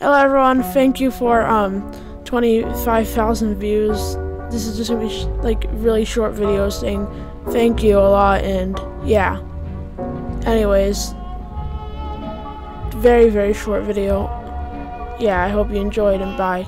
Hello everyone, thank you for um 25,000 views. This is just gonna be like really short video saying thank you a lot and yeah. Anyways, very very short video. Yeah, I hope you enjoyed and bye.